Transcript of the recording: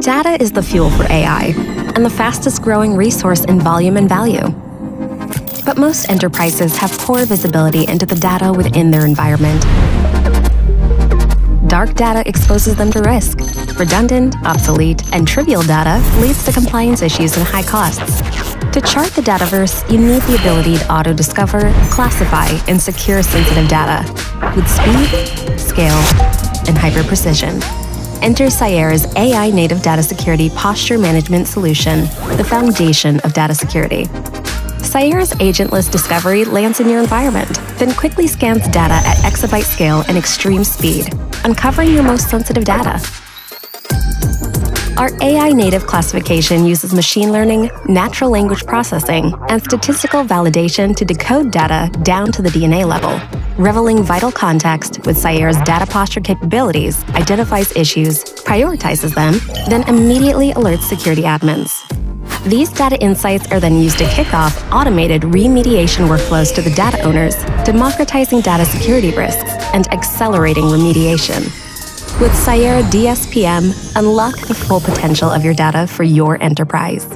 Data is the fuel for AI and the fastest growing resource in volume and value. But most enterprises have poor visibility into the data within their environment. Dark data exposes them to risk. Redundant, obsolete, and trivial data leads to compliance issues and high costs. To chart the dataverse, you need the ability to auto-discover, classify, and secure sensitive data with speed, scale, and hyper-precision. Enter Cyera's AI native data security posture management solution, the foundation of data security. Cyera's agentless discovery lands in your environment, then quickly scans data at exabyte scale and extreme speed, uncovering your most sensitive data. Our AI native classification uses machine learning, natural language processing, and statistical validation to decode data down to the DNA level. Revealing vital context with Cyera's data posture capabilities identifies issues, prioritizes them, then immediately alerts security admins. These data insights are then used to kick off automated remediation workflows to the data owners, democratizing data security risks and accelerating remediation. With Cyera DSPM, unlock the full potential of your data for your enterprise.